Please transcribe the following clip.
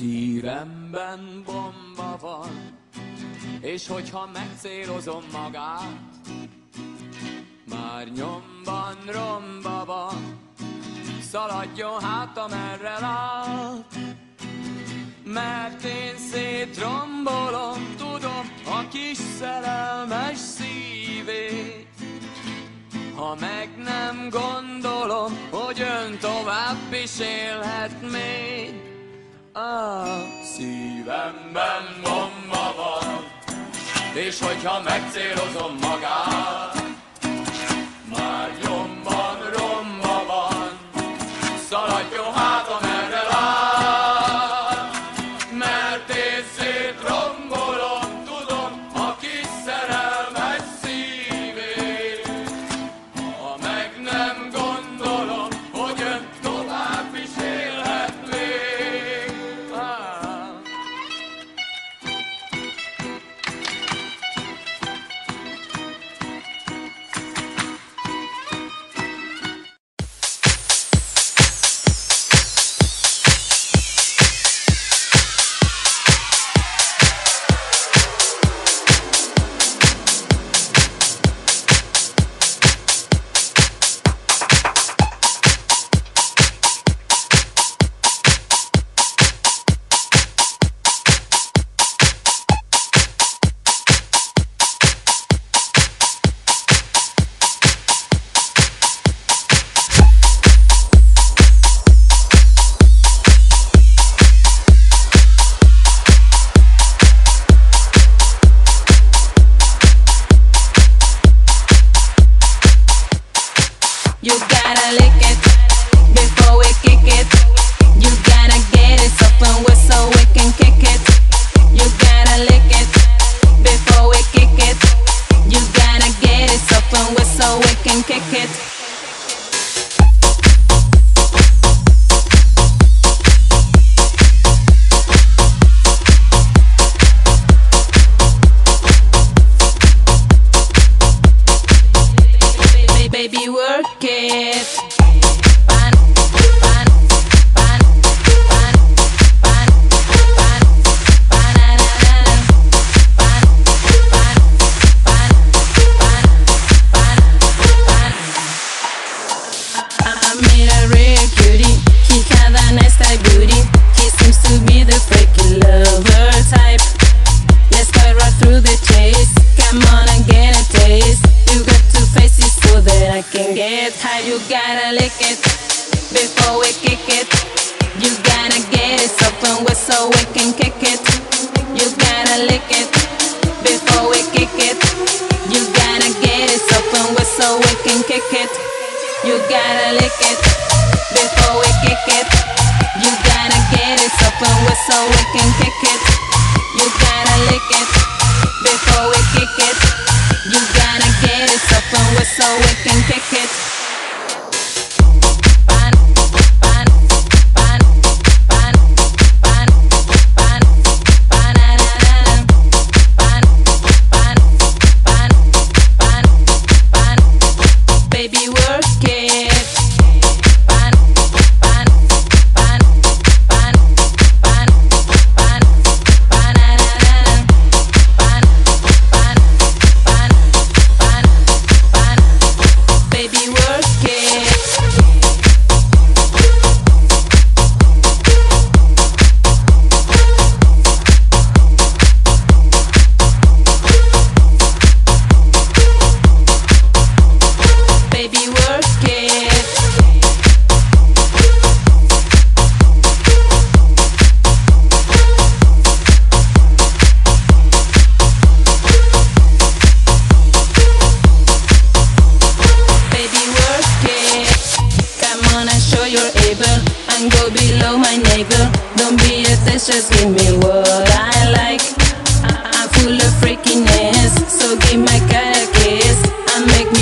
Szívemben bomba van, és hogyha megcélozom magát, már nyomban romba van, szaladjon hát amerre lát. Mert én szétrombolom, tudom, a kis szerelmes szívét. Ha meg nem gondolom, hogy ön tovább is élhet még. A szívemben bomba van, és hogyha megcélozom magát, Baby, work it. It before we kick it. You gotta get it open with so we can kick it. You gotta lick it before we kick it. You gotta get it open with so we can kick it. You gotta lick it before we kick it. You gotta get it open with so we can kick it. You gotta lick it before we kick it. And show you're able. And go below my navel. Don't be a test, just give me what I like. I- I'm full of freakiness. So give my cat a kiss. And make me